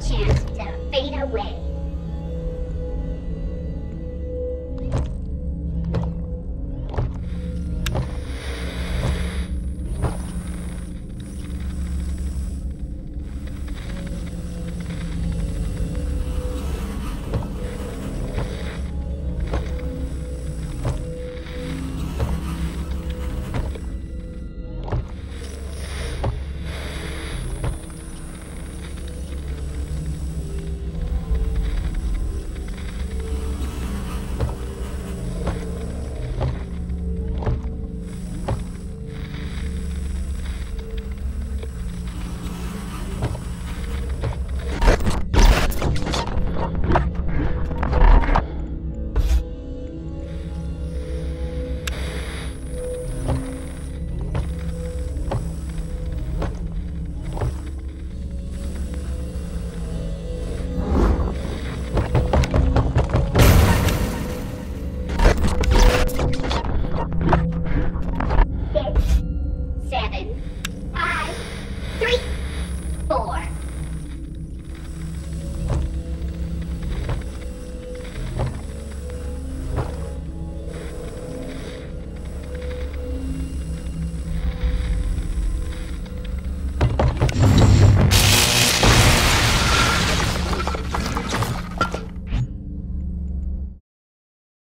chance to fade away. Bye.